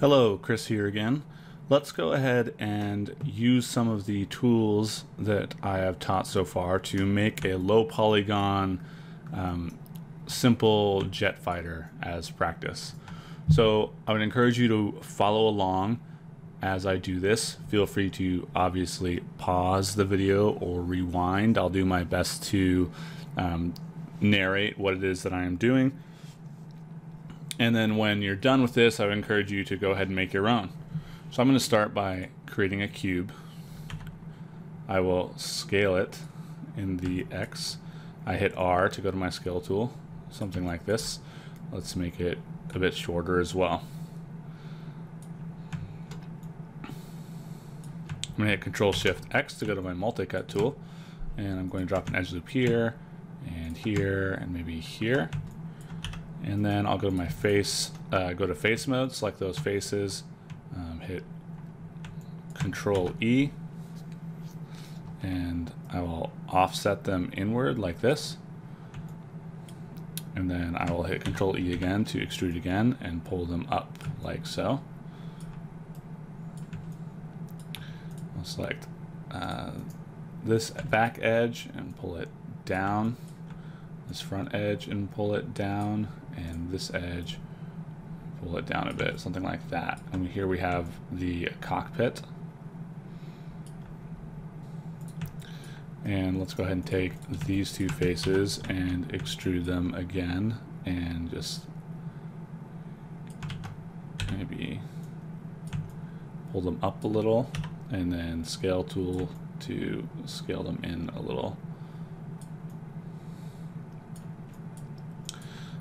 Hello, Chris here again. Let's go ahead and use some of the tools that I have taught so far to make a low polygon um, simple jet fighter as practice. So I would encourage you to follow along as I do this. Feel free to obviously pause the video or rewind. I'll do my best to um, narrate what it is that I am doing. And then when you're done with this, I would encourage you to go ahead and make your own. So I'm going to start by creating a cube. I will scale it in the X. I hit R to go to my scale tool, something like this. Let's make it a bit shorter as well. I'm going to hit Control Shift X to go to my multi-cut tool. And I'm going to drop an edge loop here, and here, and maybe here. And then I'll go to my face, uh, go to face mode, select those faces, um, hit Control E, and I will offset them inward like this. And then I will hit Control E again to extrude again and pull them up like so. I'll select uh, this back edge and pull it down, this front edge and pull it down, and this edge, pull it down a bit, something like that. And here we have the cockpit. And let's go ahead and take these two faces and extrude them again and just maybe pull them up a little and then scale tool to scale them in a little.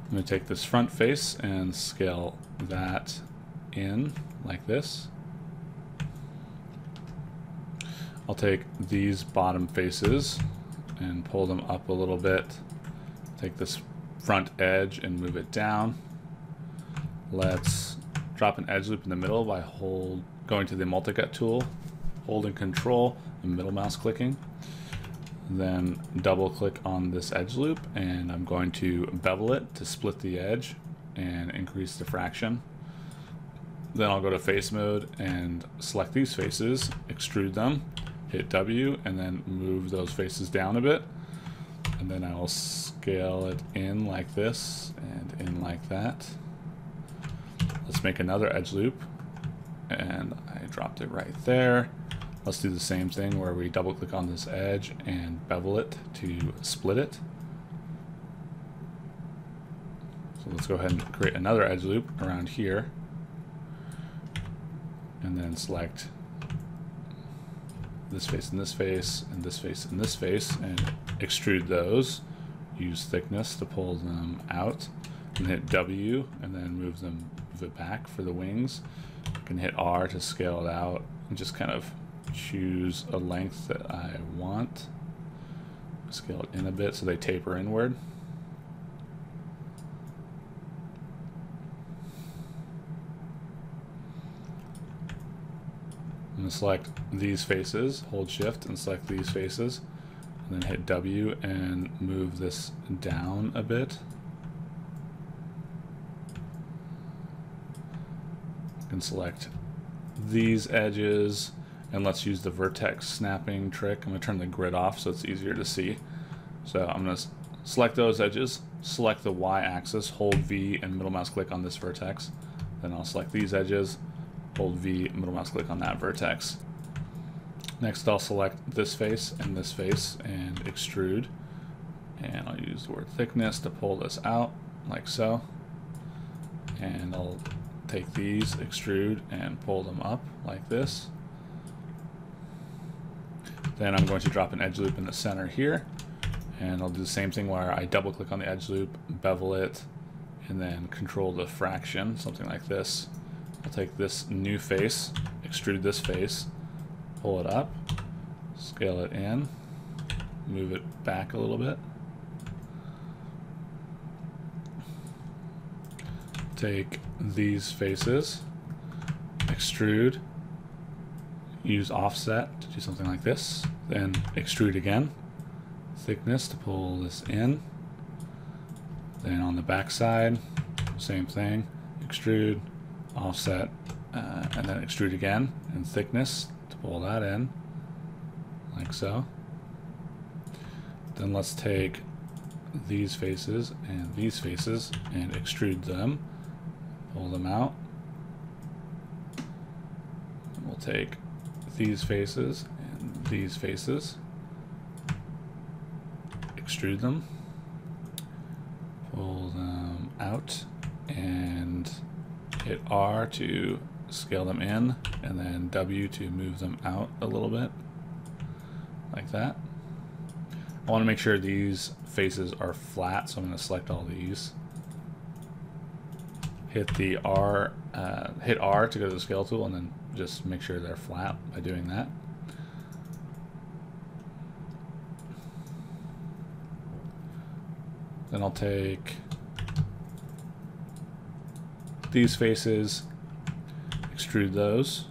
I'm going to take this front face and scale that in like this. I'll take these bottom faces and pull them up a little bit. Take this front edge and move it down. Let's drop an edge loop in the middle by hold going to the multi-cut tool, holding control and middle mouse clicking then double click on this edge loop and I'm going to bevel it to split the edge and increase the fraction. Then I'll go to face mode and select these faces, extrude them, hit W, and then move those faces down a bit. And then I will scale it in like this and in like that. Let's make another edge loop. And I dropped it right there. Let's do the same thing where we double click on this edge and bevel it to split it. So let's go ahead and create another edge loop around here. And then select this face and this face and this face and this face and extrude those. Use thickness to pull them out and hit W and then move them move it back for the wings. You can hit R to scale it out and just kind of choose a length that I want. Scale it in a bit so they taper inward. I'm going to select these faces, hold shift and select these faces, and then hit W and move this down a bit. Can select these edges, and let's use the vertex snapping trick. I'm going to turn the grid off so it's easier to see. So I'm going to select those edges, select the y-axis, hold V and middle mouse click on this vertex. Then I'll select these edges, hold V, middle mouse click on that vertex. Next I'll select this face and this face and extrude. And I'll use the word thickness to pull this out like so. And I'll take these, extrude, and pull them up like this. Then I'm going to drop an edge loop in the center here. And I'll do the same thing where I double click on the edge loop, bevel it, and then control the fraction, something like this. I'll take this new face, extrude this face, pull it up, scale it in, move it back a little bit. Take these faces, extrude, use offset to do something like this, then extrude again, thickness to pull this in, then on the back side, same thing, extrude, offset, uh, and then extrude again and thickness to pull that in like so. Then let's take these faces and these faces and extrude them, pull them out. And we'll take these faces and these faces, extrude them, pull them out, and hit R to scale them in, and then W to move them out a little bit, like that. I want to make sure these faces are flat, so I'm going to select all these. Hit the R, uh, hit R to go to the scale tool, and then just make sure they're flat by doing that. Then I'll take these faces, extrude those,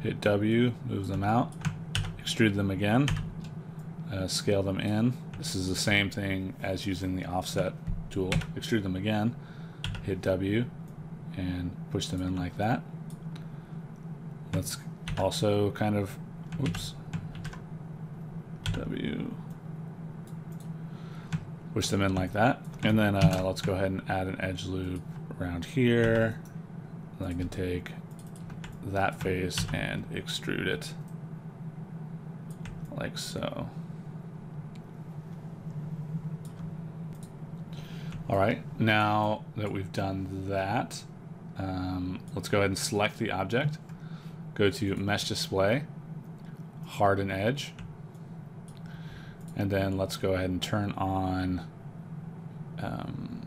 hit W, move them out, extrude them again, uh, scale them in. This is the same thing as using the offset tool. Extrude them again, hit W, and push them in like that. Let's also kind of, oops, W, push them in like that. And then uh, let's go ahead and add an edge loop around here. And I can take that face and extrude it like so. All right, now that we've done that, um, let's go ahead and select the object. Go to Mesh Display, Harden Edge, and then let's go ahead and turn on, um,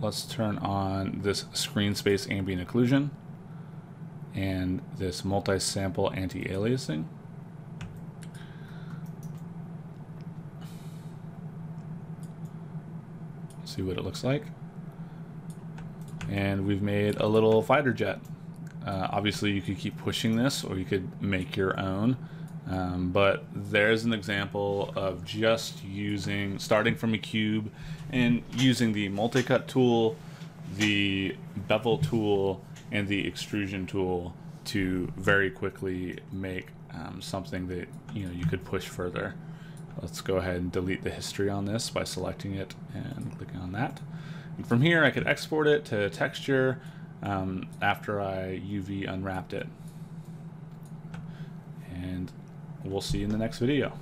let's turn on this screen space ambient occlusion and this multi-sample anti-aliasing. see what it looks like. And we've made a little fighter jet. Uh, obviously, you could keep pushing this, or you could make your own. Um, but there's an example of just using, starting from a cube and using the multi-cut tool, the bevel tool, and the extrusion tool to very quickly make um, something that you know you could push further. Let's go ahead and delete the history on this by selecting it and clicking on that. And from here, I could export it to texture um, after I UV unwrapped it. And we'll see you in the next video.